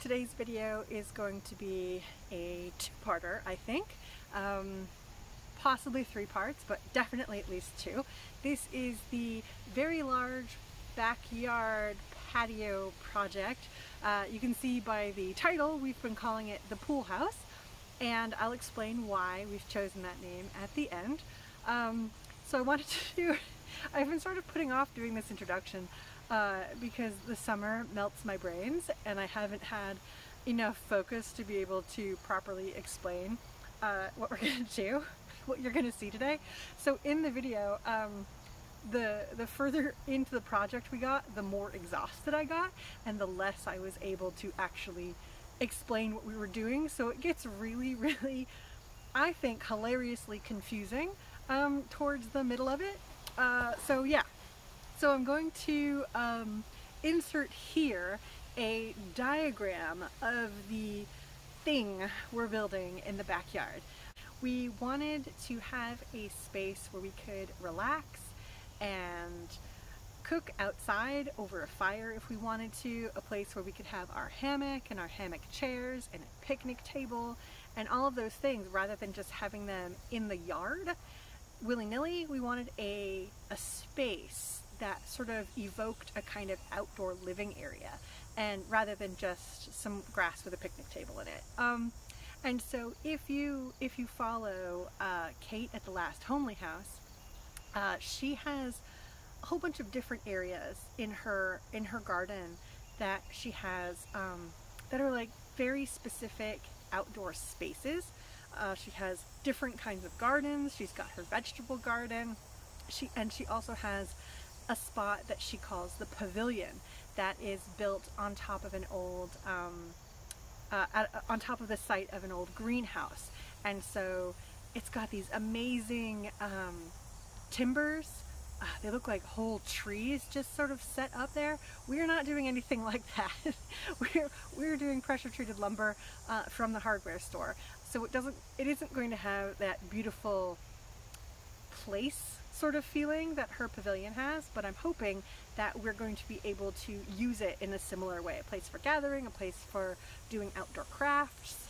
today's video is going to be a two-parter, I think. Um, possibly three parts, but definitely at least two. This is the very large backyard patio project. Uh, you can see by the title we've been calling it the pool house and I'll explain why we've chosen that name at the end. Um, so I wanted to, I've been sort of putting off doing this introduction uh, because the summer melts my brains and I haven't had enough focus to be able to properly explain uh, what we're to do, what you're going to see today. So in the video, um, the the further into the project we got, the more exhausted I got and the less I was able to actually explain what we were doing. So it gets really, really, I think, hilariously confusing um, towards the middle of it. Uh, so yeah, so I'm going to um, insert here a diagram of the thing we're building in the backyard. We wanted to have a space where we could relax and cook outside over a fire if we wanted to, a place where we could have our hammock and our hammock chairs and a picnic table and all of those things rather than just having them in the yard willy-nilly. We wanted a, a space that sort of evoked a kind of outdoor living area and rather than just some grass with a picnic table in it. Um, and so if you if you follow uh, Kate at the last homely house, uh, she has a whole bunch of different areas in her in her garden that she has um, that are like very specific outdoor spaces. Uh, she has different kinds of gardens. She's got her vegetable garden. She and she also has a spot that she calls the pavilion that is built on top of an old um, uh, on top of the site of an old greenhouse and so it's got these amazing um, timbers uh, they look like whole trees just sort of set up there. We're not doing anything like that. we're, we're doing pressure treated lumber uh, from the hardware store. So it doesn't, it isn't going to have that beautiful place sort of feeling that her pavilion has, but I'm hoping that we're going to be able to use it in a similar way. A place for gathering, a place for doing outdoor crafts,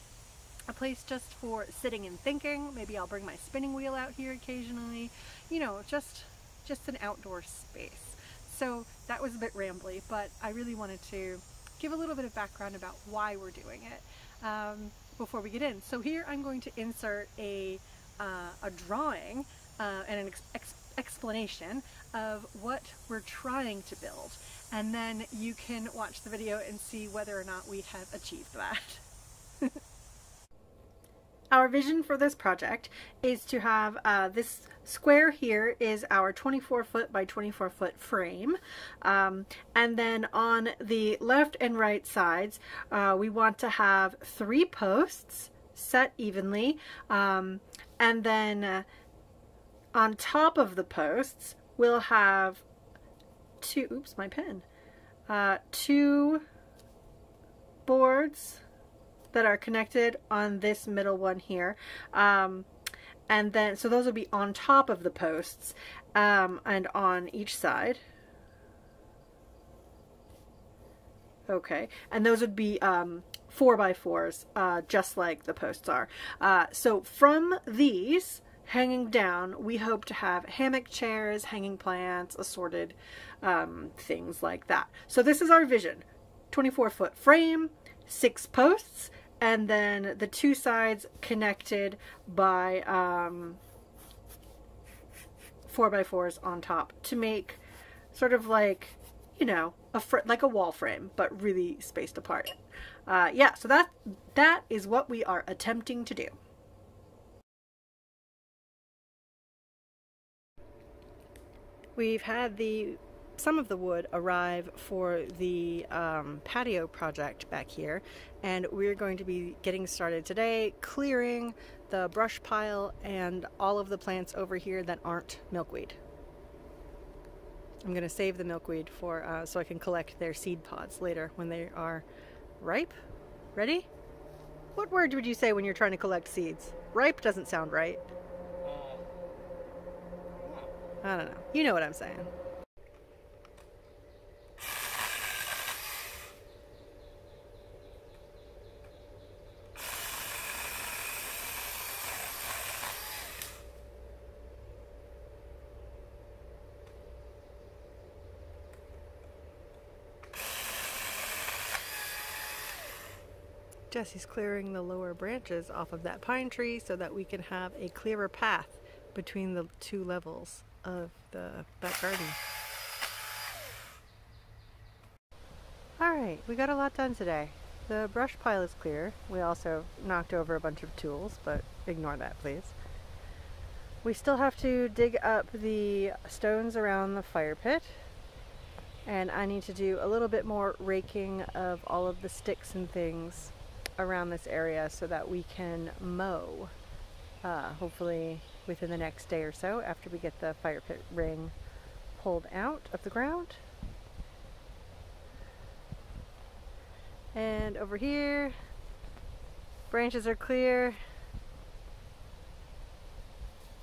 a place just for sitting and thinking. Maybe I'll bring my spinning wheel out here occasionally. You know, just just an outdoor space. So that was a bit rambly, but I really wanted to give a little bit of background about why we're doing it um, before we get in. So here I'm going to insert a, uh, a drawing uh, and an ex ex explanation of what we're trying to build. And then you can watch the video and see whether or not we have achieved that. Our vision for this project is to have uh, this square here is our 24 foot by 24 foot frame um, and then on the left and right sides uh, we want to have three posts set evenly um, and then uh, on top of the posts we'll have two oops my pen uh, two boards that are connected on this middle one here. Um, and then, so those will be on top of the posts um, and on each side. Okay, and those would be um, four by fours, uh, just like the posts are. Uh, so from these, hanging down, we hope to have hammock chairs, hanging plants, assorted um, things like that. So this is our vision. 24 foot frame, six posts, and then the two sides connected by um, four by fours on top to make sort of like you know a like a wall frame but really spaced apart uh, yeah so that that is what we are attempting to do we've had the some of the wood arrive for the um, patio project back here and we're going to be getting started today clearing the brush pile and all of the plants over here that aren't milkweed. I'm going to save the milkweed for uh, so I can collect their seed pods later when they are ripe. Ready? What word would you say when you're trying to collect seeds? Ripe doesn't sound right. I don't know. You know what I'm saying. Jesse's clearing the lower branches off of that pine tree so that we can have a clearer path between the two levels of the back garden. Alright, we got a lot done today. The brush pile is clear. We also knocked over a bunch of tools, but ignore that please. We still have to dig up the stones around the fire pit and I need to do a little bit more raking of all of the sticks and things around this area so that we can mow uh, hopefully within the next day or so after we get the fire pit ring pulled out of the ground. And over here, branches are clear.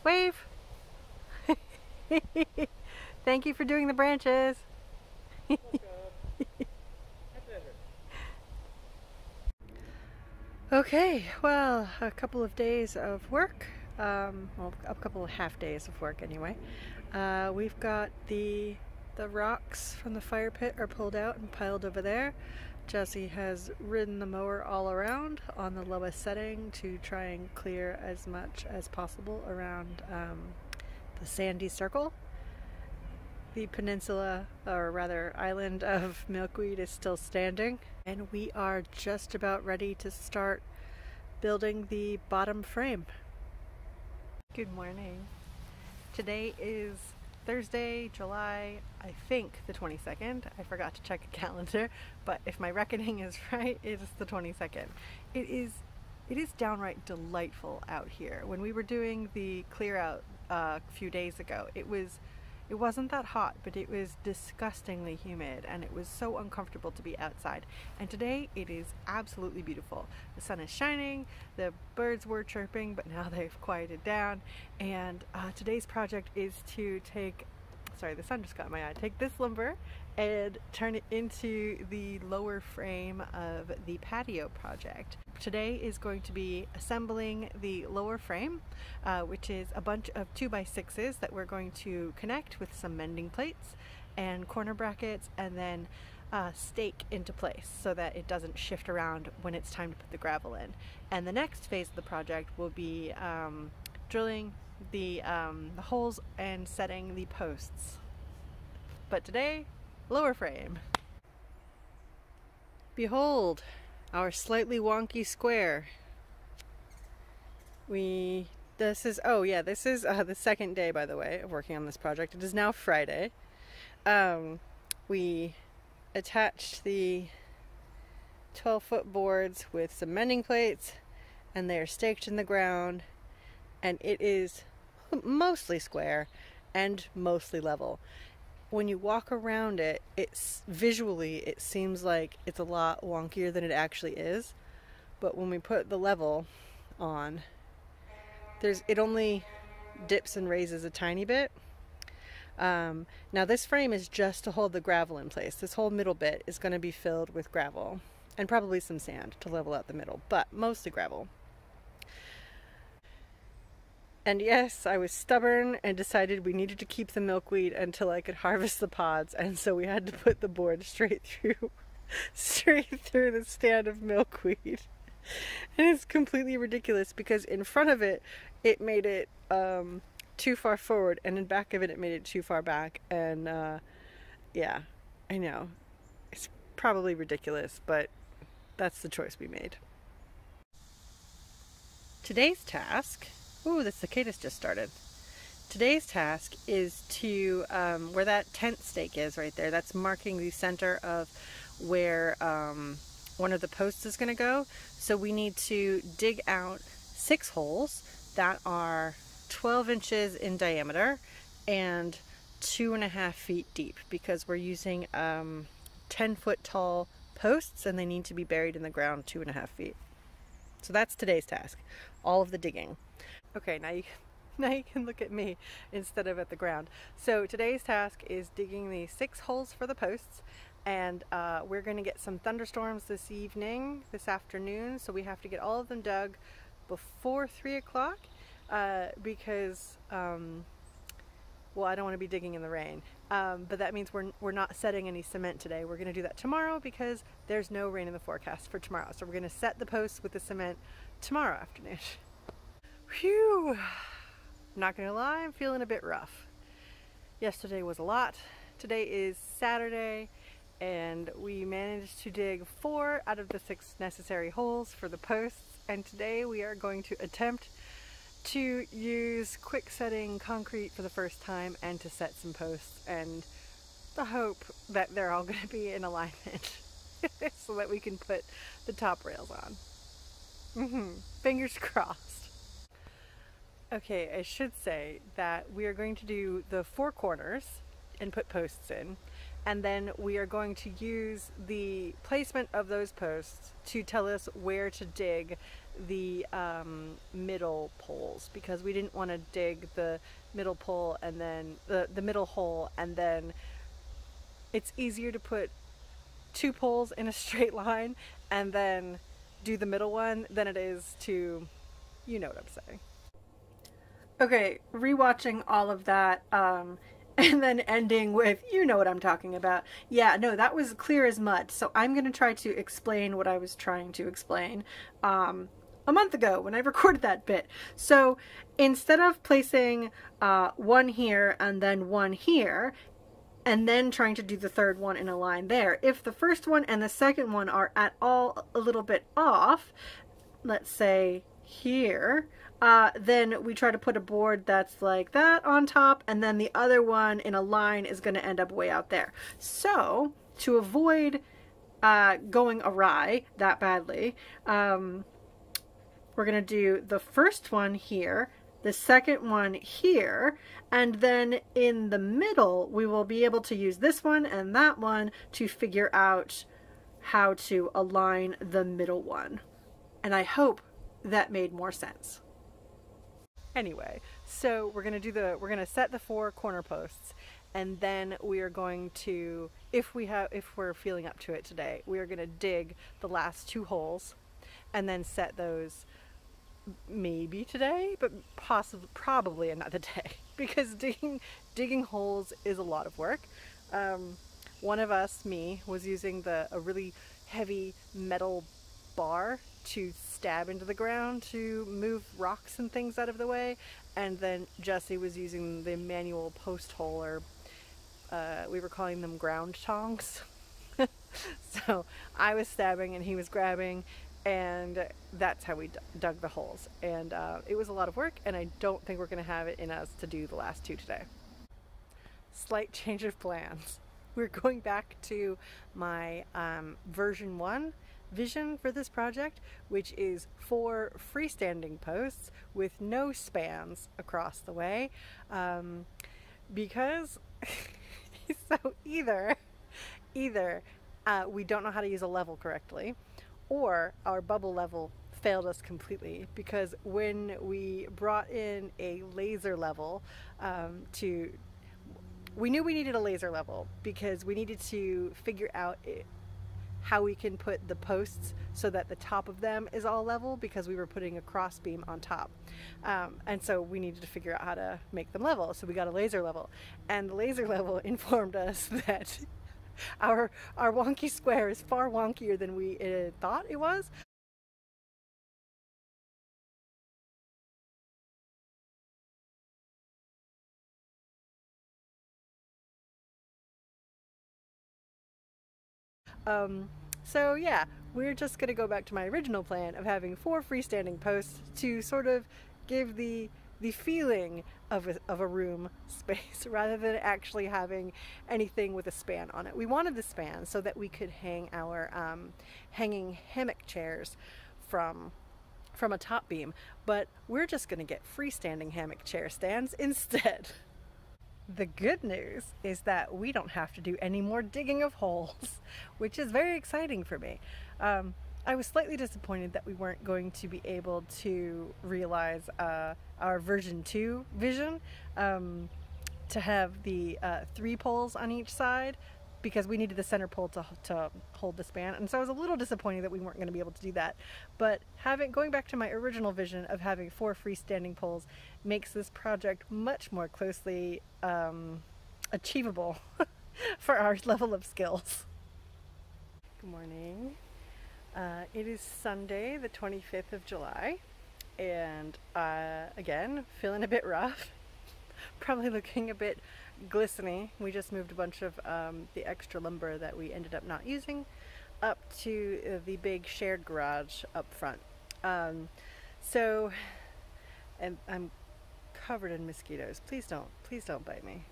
Wave! Thank you for doing the branches. Okay, well, a couple of days of work, um, well, a couple of half days of work anyway. Uh, we've got the the rocks from the fire pit are pulled out and piled over there. Jesse has ridden the mower all around on the lowest setting to try and clear as much as possible around um, the sandy circle. The peninsula, or rather island of milkweed is still standing and we are just about ready to start building the bottom frame. Good morning. Today is Thursday, July, I think the 22nd. I forgot to check a calendar, but if my reckoning is right, it is the 22nd. It is it is downright delightful out here. When we were doing the clear out uh, a few days ago, it was it wasn't that hot, but it was disgustingly humid and it was so uncomfortable to be outside. And today it is absolutely beautiful. The sun is shining, the birds were chirping, but now they've quieted down. And uh, today's project is to take sorry, the sun just got my eye. Take this lumber and turn it into the lower frame of the patio project. Today is going to be assembling the lower frame, uh, which is a bunch of 2 by 6s that we're going to connect with some mending plates and corner brackets and then uh, stake into place so that it doesn't shift around when it's time to put the gravel in. And the next phase of the project will be um, drilling the, um, the holes and setting the posts. But today, lower frame. Behold, our slightly wonky square. We, this is, oh yeah, this is uh, the second day, by the way, of working on this project. It is now Friday. Um, we attached the 12 foot boards with some mending plates and they are staked in the ground and it is mostly square and mostly level. When you walk around it, it's visually it seems like it's a lot wonkier than it actually is. But when we put the level on, there's it only dips and raises a tiny bit. Um, now this frame is just to hold the gravel in place. This whole middle bit is going to be filled with gravel and probably some sand to level out the middle, but mostly gravel. And yes, I was stubborn and decided we needed to keep the milkweed until I could harvest the pods, and so we had to put the board straight through, straight through the stand of milkweed. And it's completely ridiculous because in front of it, it made it um, too far forward, and in back of it, it made it too far back. And uh, yeah, I know. It's probably ridiculous, but that's the choice we made. Today's task Ooh, the cicadas just started. Today's task is to, um, where that tent stake is right there, that's marking the center of where um, one of the posts is going to go. So we need to dig out six holes that are 12 inches in diameter and two and a half feet deep because we're using um, 10 foot tall posts and they need to be buried in the ground two and a half feet. So that's today's task, all of the digging. Okay, now you now you can look at me instead of at the ground. So today's task is digging the six holes for the posts and uh, we're going to get some thunderstorms this evening, this afternoon, so we have to get all of them dug before 3 o'clock uh, because um, well, I don't want to be digging in the rain. Um, but that means we're, we're not setting any cement today. We're going to do that tomorrow because there's no rain in the forecast for tomorrow. So we're going to set the posts with the cement tomorrow afternoon. Phew! I'm not going to lie, I'm feeling a bit rough. Yesterday was a lot. Today is Saturday and we managed to dig four out of the six necessary holes for the posts and today we are going to attempt to use quick setting concrete for the first time and to set some posts and the hope that they're all going to be in alignment so that we can put the top rails on. Mm -hmm. Fingers crossed. Okay, I should say that we are going to do the four corners and put posts in and then we are going to use the placement of those posts to tell us where to dig the um, middle poles because we didn't want to dig the middle pole and then the, the middle hole and then it's easier to put two poles in a straight line and then do the middle one than it is to you know what I'm saying. Okay, rewatching all of that um, and then ending with, you know what I'm talking about. Yeah, no, that was clear as mud. So I'm going to try to explain what I was trying to explain um, a month ago when I recorded that bit. So instead of placing uh, one here and then one here, and then trying to do the third one in a line there, if the first one and the second one are at all a little bit off, let's say here, uh, then we try to put a board that's like that on top and then the other one in a line is going to end up way out there. So to avoid uh, going awry that badly, um, we're going to do the first one here, the second one here, and then in the middle we will be able to use this one and that one to figure out how to align the middle one. And I hope that made more sense. Anyway, so we're gonna do the, we're gonna set the four corner posts and then we are going to, if we have, if we're feeling up to it today, we are gonna dig the last two holes and then set those maybe today, but possibly, probably another day because digging, digging holes is a lot of work. Um, one of us, me, was using the, a really heavy metal bar to stab into the ground to move rocks and things out of the way. And then Jesse was using the manual post hole, or uh, we were calling them ground tongs. so I was stabbing and he was grabbing, and that's how we dug the holes. And uh, it was a lot of work, and I don't think we're going to have it in us to do the last two today. Slight change of plans. We're going back to my um, version one vision for this project, which is four freestanding posts with no spans across the way. Um, because, so either, either uh, we don't know how to use a level correctly, or our bubble level failed us completely because when we brought in a laser level um, to we knew we needed a laser level because we needed to figure out how we can put the posts so that the top of them is all level because we were putting a cross beam on top. Um, and so we needed to figure out how to make them level. So we got a laser level. And the laser level informed us that our, our wonky square is far wonkier than we uh, thought it was. Um, so yeah, we're just going to go back to my original plan of having four freestanding posts to sort of give the the feeling of a, of a room space rather than actually having anything with a span on it. We wanted the span so that we could hang our um, hanging hammock chairs from from a top beam, but we're just going to get freestanding hammock chair stands instead. The good news is that we don't have to do any more digging of holes, which is very exciting for me. Um, I was slightly disappointed that we weren't going to be able to realize uh, our version 2 vision um, to have the uh, three poles on each side because we needed the center pole to, to hold the span. And so I was a little disappointed that we weren't going to be able to do that. But having going back to my original vision of having four freestanding poles makes this project much more closely um, achievable for our level of skills. Good morning. Uh, it is Sunday, the 25th of July, and uh, again, feeling a bit rough. Probably looking a bit glistening. We just moved a bunch of um, the extra lumber that we ended up not using up to the big shared garage up front. Um, so, and I'm covered in mosquitoes. Please don't, please don't bite me.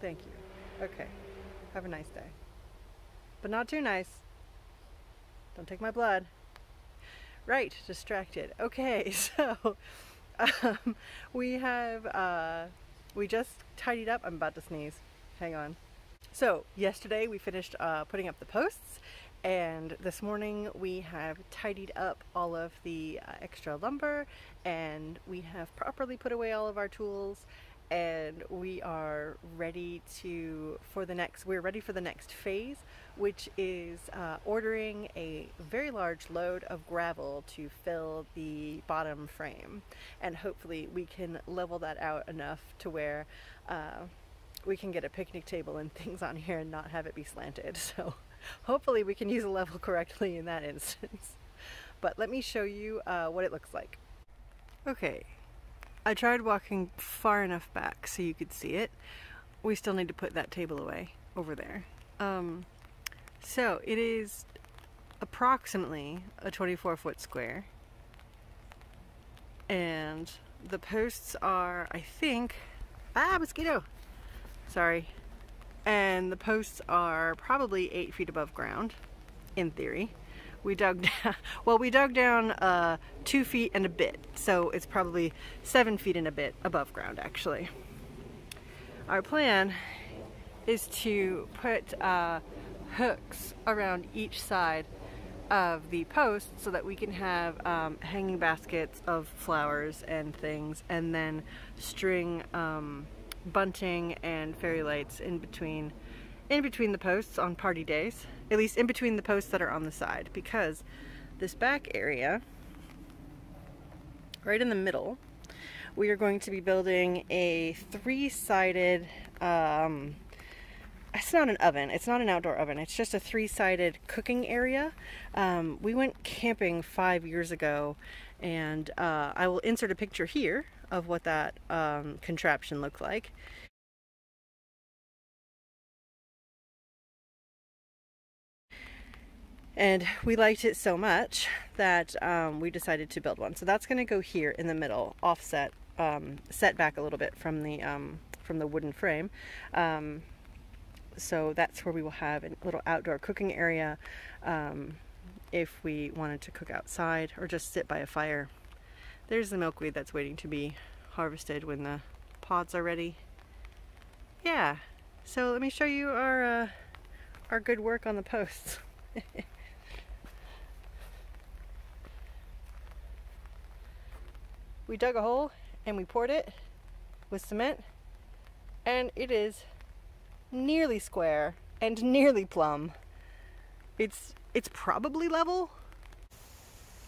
Thank you. Okay. Have a nice day. But not too nice. Don't take my blood. Right, distracted. Okay, so um, we have uh, we just tidied up. I'm about to sneeze. Hang on. So yesterday we finished uh, putting up the posts and this morning we have tidied up all of the uh, extra lumber and we have properly put away all of our tools and we are ready to for the next we're ready for the next phase which is uh, ordering a very large load of gravel to fill the bottom frame. And hopefully we can level that out enough to where uh, we can get a picnic table and things on here and not have it be slanted. So hopefully we can use a level correctly in that instance. But let me show you uh, what it looks like. Okay I tried walking far enough back so you could see it. We still need to put that table away over there. Um, so it is approximately a 24 foot square. And the posts are, I think, ah, mosquito! Sorry. And the posts are probably eight feet above ground, in theory we dug down, well, we dug down uh, two feet and a bit, so it's probably seven feet and a bit above ground, actually. Our plan is to put uh, hooks around each side of the post so that we can have um, hanging baskets of flowers and things and then string um, bunting and fairy lights in between in between the posts on party days, at least in between the posts that are on the side, because this back area, right in the middle, we are going to be building a three-sided, um, it's not an oven, it's not an outdoor oven, it's just a three-sided cooking area. Um, we went camping five years ago, and uh, I will insert a picture here of what that um, contraption looked like. And we liked it so much that um, we decided to build one. So that's going to go here in the middle, offset, um, set back a little bit from the um, from the wooden frame. Um, so that's where we will have a little outdoor cooking area um, if we wanted to cook outside or just sit by a fire. There's the milkweed that's waiting to be harvested when the pods are ready. Yeah, so let me show you our uh, our good work on the posts. we dug a hole and we poured it with cement and it is nearly square and nearly plumb. It's it's probably level.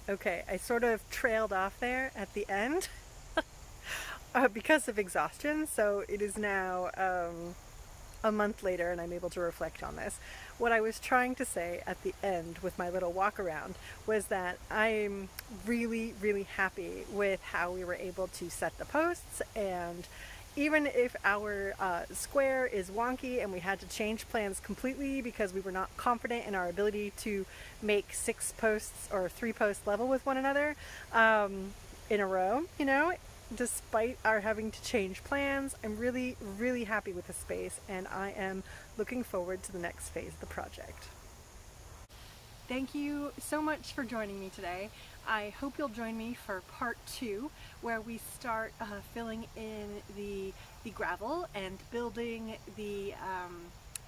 Okay, I sort of trailed off there at the end uh, because of exhaustion, so it is now um, a month later and I'm able to reflect on this. What I was trying to say at the end with my little walk around was that I'm really, really happy with how we were able to set the posts and even if our uh, square is wonky and we had to change plans completely because we were not confident in our ability to make six posts or three posts level with one another um, in a row, you know, despite our having to change plans, I'm really, really happy with the space and I am looking forward to the next phase of the project. Thank you so much for joining me today. I hope you'll join me for part two where we start uh, filling in the, the gravel and building the um,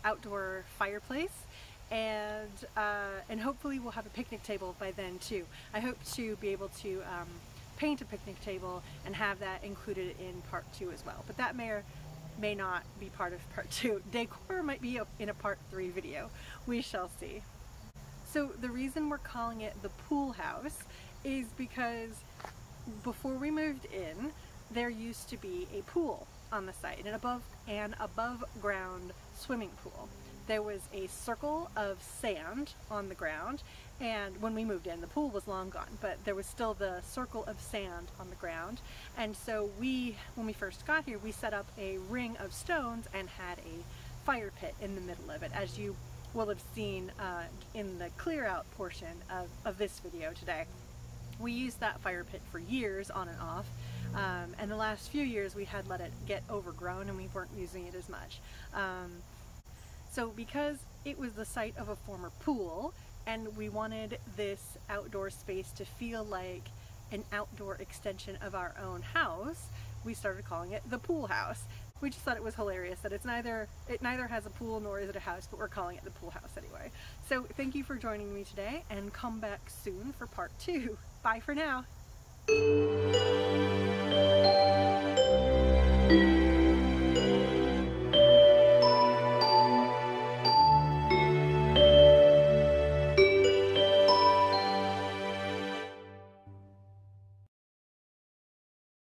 outdoor fireplace and uh, and hopefully we'll have a picnic table by then too. I hope to be able to um, paint a picnic table and have that included in part two as well. But that may or may not be part of part two. Decor might be in a part three video. We shall see. So the reason we're calling it the pool house is because before we moved in, there used to be a pool on the site, an above an above ground swimming pool. There was a circle of sand on the ground and when we moved in the pool was long gone but there was still the circle of sand on the ground and so we when we first got here we set up a ring of stones and had a fire pit in the middle of it as you will have seen uh, in the clear out portion of, of this video today. We used that fire pit for years on and off um, and the last few years we had let it get overgrown and we weren't using it as much. Um, so because it was the site of a former pool and we wanted this outdoor space to feel like an outdoor extension of our own house, we started calling it the pool house. We just thought it was hilarious that it's neither it neither has a pool nor is it a house, but we're calling it the pool house anyway. So thank you for joining me today and come back soon for part two. Bye for now.